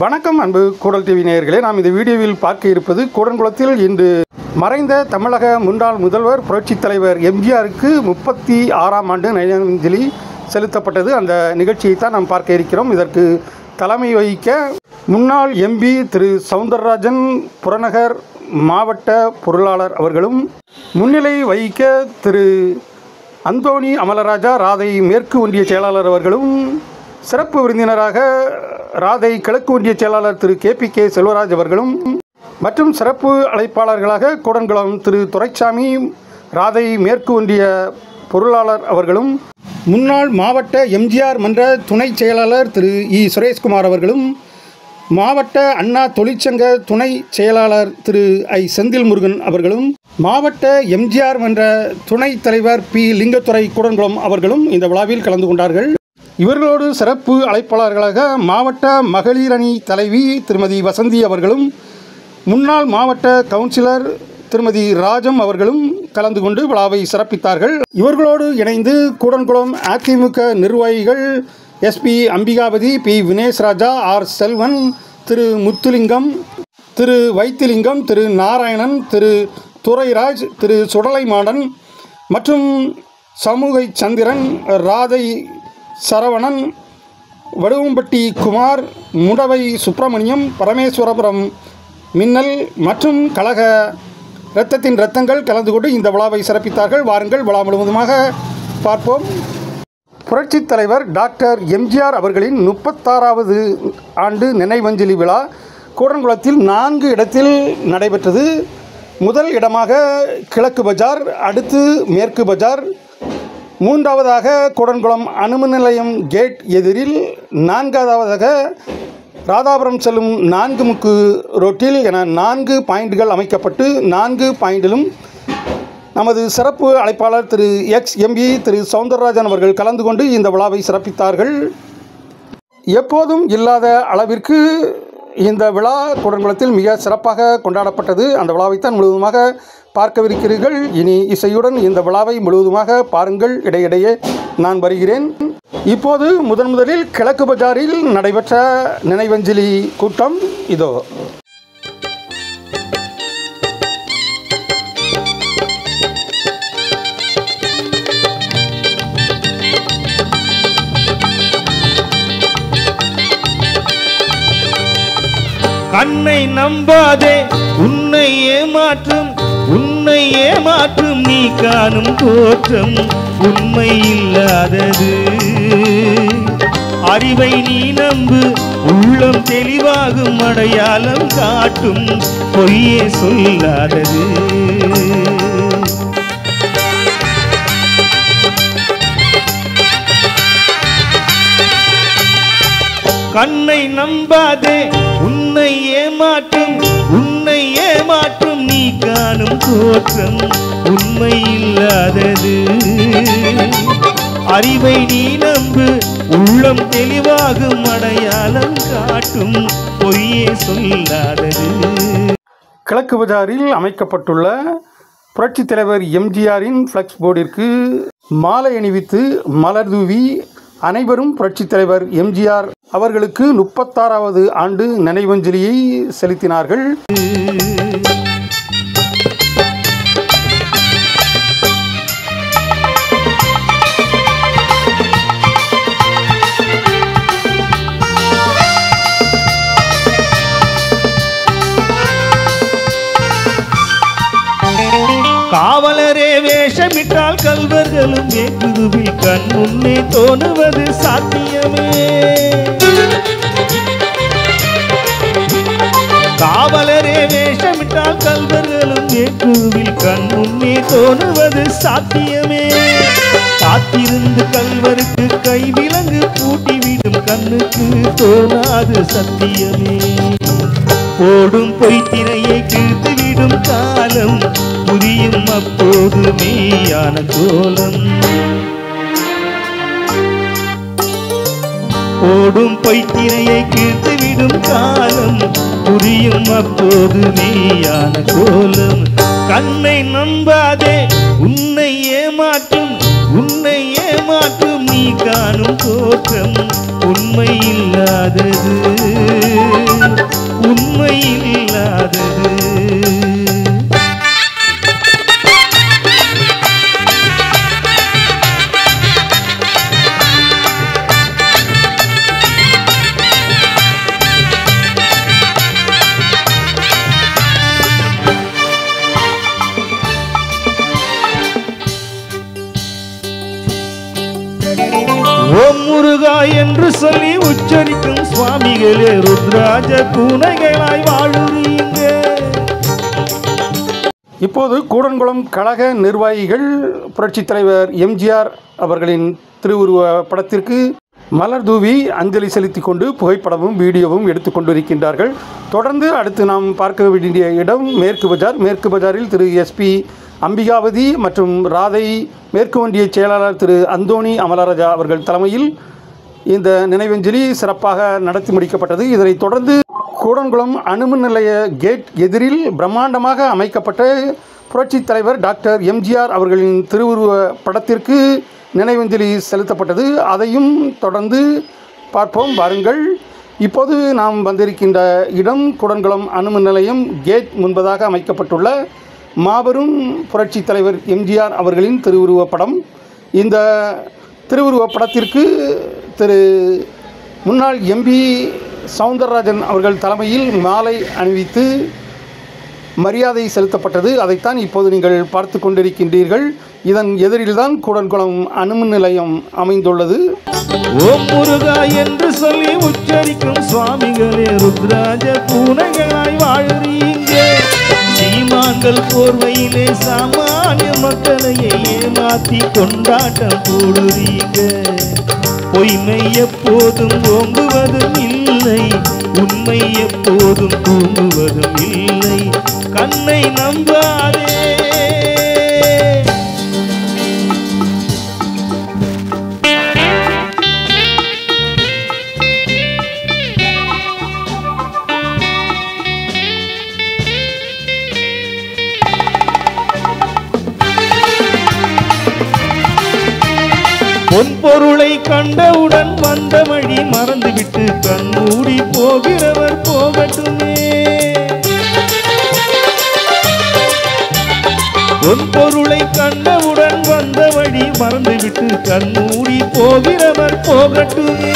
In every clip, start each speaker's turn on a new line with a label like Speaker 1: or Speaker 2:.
Speaker 1: வணக்கம் அன்பு கூடல் டிவி நேயர்களே. நாம் இந்த வீடியோவில் பார்க்க இருப்பது கூடன்குளத்தில் இன்று மறைந்த தமிழக முன்னாள் முதல்வர் புரட்சித் தலைவர் எம்ஜிஆருக்கு முப்பத்தி ஆறாம் ஆண்டு நினைவஞ்சலி செலுத்தப்பட்டது. அந்த நிகழ்ச்சியை தான் நாம் பார்க்க இருக்கிறோம். இதற்கு தலைமை வகிக்க முன்னாள் எம்பி திரு சவுந்தரராஜன் புறநகர் மாவட்ட பொருளாளர் அவர்களும் முன்னிலை வகிக்க திரு அந்தோணி அமலராஜா ராதை மேற்கு ஒன்றிய செயலாளர் அவர்களும் சிறப்பு விருந்தினராக ராதை கிழக்கு ஒன்றிய செயலாளர் Thiru K P K Selvaraj அவர்களும் மற்றும் சிறப்பு அழைப்பாளர்களாக கூடன்குளம் திரு துரைசாமி ராதை மேற்கு ஒன்றிய பொருளாளர் அவர்களும் முன்னாள் மாவட்ட எம்ஜிஆர் மன்ற துணை செயலாளர் திரு இ. சுரேஷ்குமார் அவர்களும் மாவட்ட அண்ணா தொழிற்சங்க துணை செயலாளர் திரு ஐ. செந்தில் முருகன் அவர்களும் மாவட்ட எம்ஜிஆர் மன்ற துணைத் தலைவர் பி. லிங்கத்துறை கூடன்குளம் அவர்களும் இந்த விழாவில் கலந்து கொண்டார்கள். இவர்களோடு சிறப்பு அழைப்பாளர்களாக மாவட்ட மகளிரணி தலைவி திருமதி வசந்தி அவர்களும் முன்னாள் மாவட்ட கவுன்சிலர் திருமதி ராஜம் அவர்களும் கலந்து கொண்டு விழாவை சிறப்பித்தார்கள். இவர்களோடு இணைந்து கூடன்குளம் அதிமுக நிர்வாகிகள் SP Ambikapathi P Vinesh Raja R Selvan Thiru Muthulingam Thiru Vaithilingam Thiru Narayanan Thiru Durairaj Thiru Sudalaimadan மற்றும் சமூகை சந்திரன் ராதை சரவணன் வடுவம்பட்டி குமார் முடவை சுப்பிரமணியம் பரமேஸ்வரபுரம் மின்னல் மற்றும் கழக இரத்தத்தின் இரத்தங்கள் கலந்து கொண்டு இந்த விழாவை சிறப்பித்தார்கள். வாருங்கள் விழா முழுவதுமாக பார்ப்போம். புரட்சித் தலைவர் டாக்டர் எம்ஜிஆர் அவர்களின் முப்பத்தாறாவது ஆண்டு நினைவஞ்சலி விழா கூடன்குளத்தில் நான்கு இடத்தில் நடைபெற்றது. முதல் இடமாக கிழக்கு பஜார் அடுத்து மேற்கு பஜார் மூன்றாவதாக கூடன்குளம் அணுமின் நிலையம் கேட் எதிரில் நான்காவதாக ராதாபுரம் செல்லும் நான்கு முக்கு ரோட்டில் என நான்கு பாயிண்டுகள் அமைக்கப்பட்டு நான்கு பாயிண்டிலும் நமது சிறப்பு அழைப்பாளர் திரு எக்ஸ் எம்பி திரு சவுந்தரராஜன் அவர்கள் கலந்து கொண்டு இந்த விழாவை சிறப்பித்தார்கள். எப்போதும் இல்லாத அளவிற்கு இந்த விழா குடன்குளத்தில் மிக சிறப்பாக கொண்டாடப்பட்டது. அந்த விழாவைத்தான் முழுவதுமாக பார்க்கவிருக்கிறீர்கள். இனி இசையுடன் இந்த விழாவை முழுவதுமாக பாருங்கள். இடையிடையே நான் வருகிறேன். இப்போது முதன் முதலில் கிழக்கு பஜாரில் நடைபெற்ற நினைவஞ்சலி கூட்டம் இதோ.
Speaker 2: கண்ணை நம்பாதே உன்னை ஏமாற்றும் உன்னை ஏமாற்றும் நீ காணும் தோற்றம் உண்மை இல்லாதது அறிவை நீ நம்பு உள்ளம் தெளிவாகும் அடையாளம் காட்டும் பொய்யே சொல்லாதது. கண்ணை நம்பாதே உன்னை ஏமாற்றும் உன்னை ஏமாற்றும் காணும் தோற்றம் உண்மை இல்லாதது அறிவை நீ நம்பு உள்ளம் தெளிவாகும் அடையாளம் காட்டும் பொய்யே சொல்லாதது.
Speaker 1: கிழக்கு பஜாரில் அமைக்கப்பட்டுள்ள புரட்சித் தலைவர் எம்ஜிஆரின் ஃப்ளக்ஸ் போர்டிற்கு மாலை அணிவித்து மலர் தூவி அனைவரும் புரட்சித் தலைவர் எம்ஜிஆர் அவர்களுக்கு முப்பத்தாறாவது ஆண்டு நினைவஞ்சலியை செலுத்தினார்கள்.
Speaker 2: காவலரே வேஷமிட்டால் கல்வர்களும் வேக்குதுவில் கண் முன்னே தோணுவது சாத்தியமே. காவலரே வேஷமிட்டால் கல்வர்களும் வேக்குதுவில் கண் முன்னே தோணுவது சாத்தியமே. காத்திருந்து கல்வருக்கு கை விலங்கு பூட்டிவிடும் கண்ணுக்கு தோணாது சத்தியமே. ஓடும் பொய்த்திரையை போய்விடும் காலம் புரியும் அப்போது மெய்யான கோலம். ஓடும் பொய்த்திரையை கிழித்துவிடும் காலம் புரியும் அப்போது மெய்யான கோலம். கண்ணை நம்பாதே உன்னை ஏமாற்றும் உன்னை ஏமாற்றும் நீ காணும் தோற்றம் உண்மை இல்லாதது என்று சொல்லி உச்சரிக்கும் சுவாமிகளே ருத்ராஜ பூனைகளாய் வாழுறீங்க
Speaker 1: இப்போது கூடன்குளம் கழக நிர்வாகிகள் புரட்சித் தலைவர் எம்ஜிஆர் அவர்களின் திருவுருவ படத்திற்கு மலர் தூவி அஞ்சலி செலுத்திக் கொண்டு புகைப்படமும் வீடியோவும் எடுத்துக்கொண்டிருக்கின்றார்கள் தொடர்ந்து அடுத்து நாம் பார்க்க வேண்டிய இடம் மேற்கு பஜார். மேற்கு பஜாரில் திரு எஸ்பி அம்பிகாவதி மற்றும் ராதை மேற்கு ஒன்றிய செயலாளர் திரு அந்தோணி அமலராஜா அவர்கள் தலைமையில் இந்த நினைவஞ்சலி சிறப்பாக நடத்தி முடிக்கப்பட்டது. இதனைத் தொடர்ந்து கூடன்குளம் அணுமின் நிலைய கேட் எதிரில் பிரம்மாண்டமாக அமைக்கப்பட்ட புரட்சித் தலைவர் டாக்டர் எம்ஜிஆர் அவர்களின் திருவுருவ படத்திற்கு நினைவஞ்சலி செலுத்தப்பட்டது. அதையும் தொடர்ந்து பார்ப்போம் வாருங்கள். இப்போது நாம் வந்திருக்கின்ற இடம் கூடன்குளம் அணுமின் நிலையம் கேட் முன்பதாக அமைக்கப்பட்டுள்ள மாபெரும் புரட்சித் தலைவர் எம்ஜிஆர் அவர்களின் திருவுருவப் படம். இந்த திருவுருவப் படத்திற்கு திரு முன்னாள் எம்பி சவுந்தரராஜன் அவர்கள் தலைமையில் மாலை அணிவித்து மரியாதை செலுத்தப்பட்டது. அதைத்தான் இப்போது நீங்கள் பார்த்து கொண்டிருக்கின்றீர்கள். இதன் எதிரில்தான் கூடன்குளம் அணுமின் நிலையம் அமைந்துள்ளது.
Speaker 2: ஓம் முருகா என்று சொல்லி உச்சரிக்கும் சுவாமிகளே ருத்ராஜ பூனைகளாய் வாழுறீங்க. சீமான்கள் போர்வையிலே சாமானிய மக்களையே ஏமாத்தி கொண்டாட்டம் போடுறீங்க. பொய்மை எப்போதும் ஓங்குவதும் இல்லை. உண்மை எப்போதும் தூங்குவதும் இல்லை. கண்ணை நம்பாதே. பொன் பொருளை கண்டவுடன் வந்த வழி மறந்துவிட்டு கண்மூடி போகிறவர் போகட்டுமே. பொன் பொருளை கண்டவுடன் வந்த வழி மறந்துவிட்டு கண்மூடி போகிறவர் போகட்டுமே.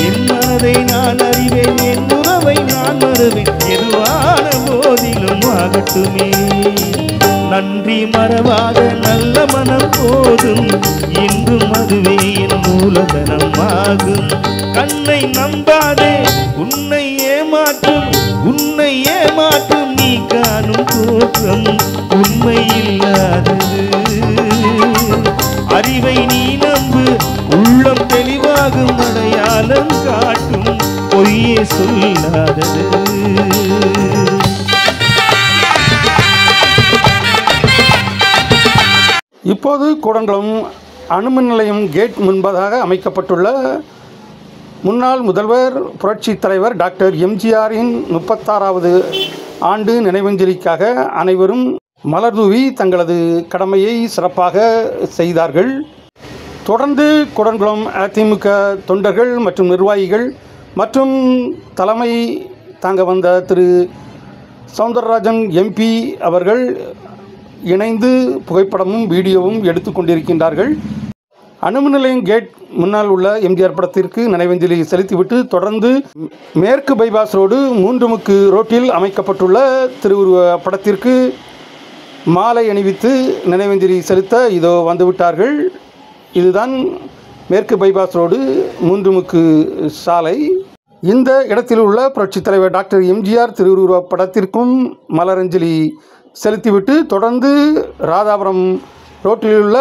Speaker 2: என் மனதை நான் அறிவேன் என் உறவை நான் மறுவேன். எதுவான போதிலும் ஆகட்டுமே. நன்றி மறவாத நல்ல மனம் போதும். இன்றும் அதுவே என் மூலதனம் ஆகும். கண்ணை நம்பாதே உன்னை ஏமாற்றும். உன்னை ஏமாற்றும் நீ காணும் தோற்றம் உண்மை இல்லாதது அறிவை நீ நம்பு உள்ளம் தெளிவாகும் அடையாளம் காட்டும். பொய்யே சொல்லாதது.
Speaker 1: இப்போது கூடங்குளம் அணுமின் நிலையம் கேட் முன்பதாக அமைக்கப்பட்டுள்ள முன்னாள் முதல்வர் புரட்சித் தலைவர் டாக்டர் எம்ஜிஆரின் முப்பத்தாறாவது ஆண்டு நினைவஞ்சலிக்காக அனைவரும் மலர்தூவி தங்களது கடமையை சிறப்பாக செய்தார்கள். தொடர்ந்து குடன்குளம் அதிமுக தொண்டர்கள் மற்றும் நிர்வாகிகள் மற்றும் தலைமை தாங்க வந்த திரு சவுந்தரராஜன் எம்பி அவர்கள் இணைந்து புகைப்படமும் வீடியோவும் எடுத்து கொண்டிருக்கின்றார்கள். அணுமின் நிலையம் கேட் முன்னால் உள்ள எம்ஜிஆர் படத்திற்கு நினைவஞ்சலி செலுத்திவிட்டு தொடர்ந்து மேற்கு பைபாஸ் ரோடு மூன்று முக்கு ரோட்டில் அமைக்கப்பட்டுள்ள திருவுருவ படத்திற்கு மாலை அணிவித்து நினைவஞ்சலி செலுத்த இதோ வந்துவிட்டார்கள். இதுதான் மேற்கு பைபாஸ் ரோடு மூன்று முக்கு சாலை. இந்த இடத்தில் உள்ள புரட்சித் தலைவர் டாக்டர் எம்ஜிஆர் திருவுருவ படத்திற்கும் மலரஞ்சலி செலுத்திவிட்டு தொடர்ந்து ராதாபுரம் ரோட்டிலுள்ள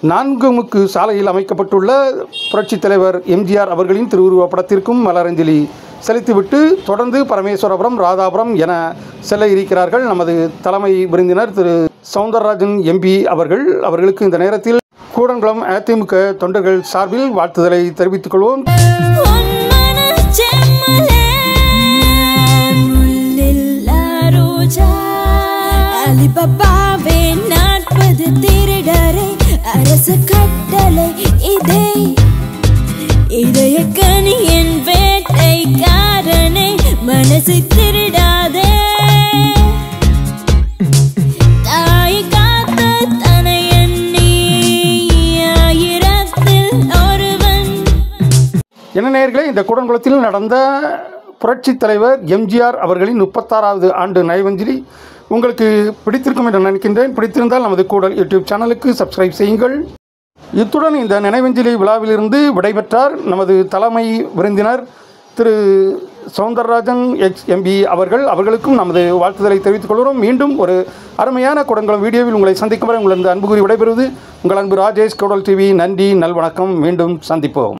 Speaker 1: நான்கு முக்கு சாலையில் அமைக்கப்பட்டுள்ள புரட்சித் தலைவர் எம்ஜிஆர் அவர்களின் திருவுருவப் படத்திற்கும் மலரஞ்சலி செலுத்திவிட்டு தொடர்ந்து பரமேஸ்வரபுரம் ராதாபுரம் என செல்ல இருக்கிறார்கள். நமது தலைமை விருந்தினர் திரு. சவுந்தரராஜன் எம்பி அவர்கள். அவர்களுக்கு இந்த நேரத்தில் கூடங்குளம் அதிமுக தொண்டர்கள் சார்பில் வாழ்த்துதலை தெரிவித்துக் கொள்வோம்.
Speaker 3: அலிபாபாவே நாற்பது திருடரை அரசு கட்டளை இதே. இதய கனியின் வேட்டைக்காரனை மனசை திருடாதே.
Speaker 1: என்ன நேயர்களே இந்த கூடங்குளத்தில் நடந்த புரட்சித் தலைவர் எம்ஜிஆர் அவர்களின் முப்பத்தாறாவது ஆண்டு நயவஞ்சலி உங்களுக்கு பிடித்திருக்கும் என்று நினைக்கின்றேன். பிடித்திருந்தால் நமது கூடல் யூடியூப் சேனலுக்கு சப்ஸ்கிரைப் செய்யுங்கள். இத்துடன் இந்த நினைவஞ்சலி விழாவிலிருந்து விடைபெற்றார் நமது தலைமை விருந்தினர் திரு சவுந்தரராஜன் எக்ஸ் எம்பி அவர்கள். அவர்களுக்கும் நமது வாழ்த்துதலை தெரிவித்துக் கொள்கிறோம். மீண்டும் ஒரு அருமையான குடங்களும் வீடியோவில் உங்களை சந்திக்கும் வரை உங்களது அன்பு கூறி விடைபெறுவது உங்கள் அன்பு ராஜேஷ் கோடல் டிவி. நன்றி நல்வணக்கம். மீண்டும் சந்திப்போம்.